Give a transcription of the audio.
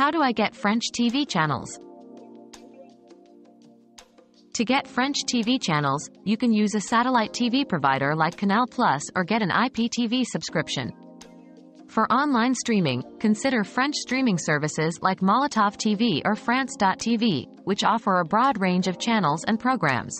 How do I get French TV channels? To get French TV channels, you can use a satellite TV provider like Canal Plus or get an IPTV subscription. For online streaming, consider French streaming services like Molotov TV or France.tv, which offer a broad range of channels and programs.